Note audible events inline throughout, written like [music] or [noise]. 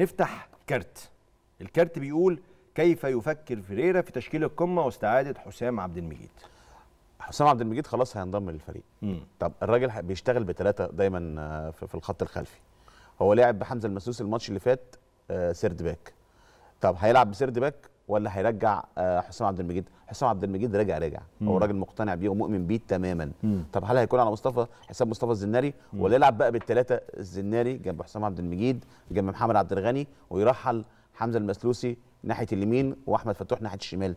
نفتح كارت. الكارت بيقول كيف يفكر فيريرا في تشكيل القمة واستعادة حسام عبد المجيد. حسام عبد المجيد خلاص هينضم للفريق. مم. طب الراجل بيشتغل بثلاثه دايما آه، في في الخط الخلفي. هو لعب بحمزة المسلوسي الماتش اللي فات آه، third back. طب هيلعب ب third back؟ ولا هيرجع آه، حسام عبد المجيد. حسام عبد المجيد راجع راجع هو راجل مقتنع بيه ومؤمن بيه تماما. مم. طب هل هيكون على مصطفى حساب مصطفى الزناري؟ ولا يلعب بقى بالثلاثه الزناري جنب حسام عبد المجيد جنب محمد عبد الغني ويرحل حمزة المسلوسي ناحية اليمين وأحمد فتوح ناحية الشمال.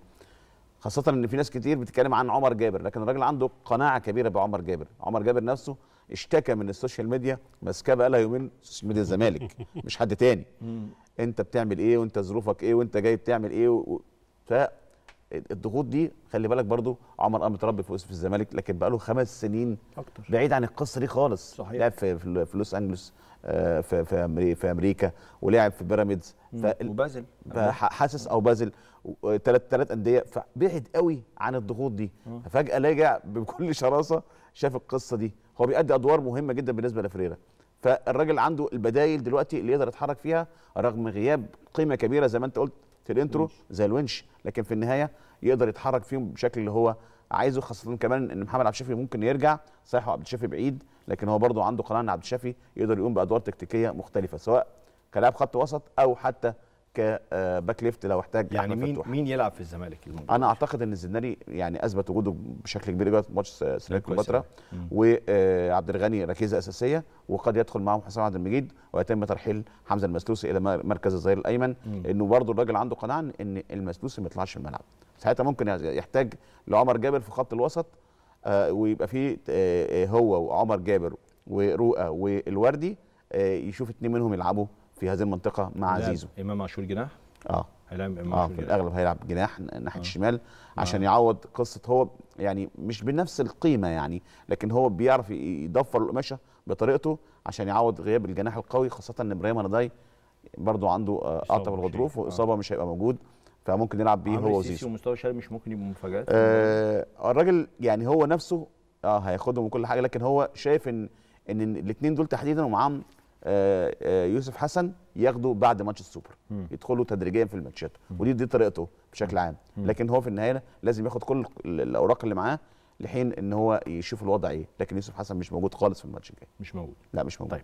خاصة إن في ناس كتير بتتكلم عن عمر جابر لكن الراجل عنده قناعة كبيرة بعمر جابر، عمر جابر نفسه اشتكى من السوشيال ميديا ماسكاه بقى لها يومين سوشيال ميديا الزمالك [laughs] مش حد تاني. انت بتعمل إيه وانت ظروفك إيه وانت جاي بتعمل إيه و... و- فالضغوط دي خلي بالك برضو عمر آه متربي في في الزمالك لكن بقى له خمس سنين أكتر. بعيد عن القصة دي خالص. صحيح. لعب في في لوس أنجلوس آه، في في في أمريكا ولعب في بيراميدز. وبازل. فحاسس أو بازل. ثلاث ثلاث أندية. فبعد قوي عن الضغوط دي. ففجأة رجع بكل شراسة شاف القصة دي. هو بيأدي أدوار مهمة جدا بالنسبة لفريرا فالراجل عنده البدايل دلوقتي اللي يقدر يتحرك فيها رغم غياب قيمة كبيرة زي ما انت قلت في ال intro زي الونش. لكن في النهاية يقدر يتحرك فيهم بشكل اللي هو عايزه خاصة كمان إن محمد عبد الشافي ممكن يرجع. صحيح عبد الشافي بعيد لكن هو برضه عنده قناعه إن عبد الشافي يقدر يقوم بأدوار تكتيكية مختلفة سواء كلاعب خط وسط أو حتى ك back left لو احتاج يعني مين فتوح. مين يلعب في الزمالك أنا أعتقد إن الزناري يعني أثبت وجوده بشكل كبير جدا في ماتش سيراميكا كليوباترا. وعبد الغني ركيزة أساسية وقد يدخل معهم حسام عبد المجيد ويتم ترحيل حمزة المسلوسي إلى مر- مركز الظهير الأيمن. لأنه برضه الراجل عنده قناعة إن المسلوسي ما يطلعش الملعب. ساعتها ممكن يحتاج لعمر جابر في خط الوسط آه، ويبقى فيه آه، آه، هو وعمر جابر ورؤى والوردي آه، يشوف اتنين منهم يلعبوا. في هذه المنطقة مع زيزو إمام عاشور جناح. آه. هيلعب إمام عاشور في. الأغلب هيلعب جناح ناحية الشمال عشان يعوض قصة هو يعني مش بنفس القيمة يعني لكن هو بيعرف يضفر القماشة بطريقته عشان يعوض غياب الجناح القوي خاصة إن إبراهيم رضاي برضو عنده آه، مش الغضروف. واصابه مش هيبقى موجود فممكن يلعب بيه هو السيسي وزيزو. ومستوى شلبي مش ممكن يبقوا مفاجآت؟ آه الراجل يعني هو نفسه آه هياخدهم وكل حاجة لكن هو شايف إن إن الاثنين دول تحديدا ومعاهم آه آه يوسف حسن ياخدوا بعد ماتش السوبر. يدخلوا تدريجيا في الماتشات. ودي دي طريقته بشكل عام. لكن هو في النهاية لازم ياخد كل ال- الأوراق اللي معاه لحين إن هو يشوف الوضع إيه. لكن يوسف حسن مش موجود خالص في الماتش الجاي. مش موجود. لا مش موجود. طيب.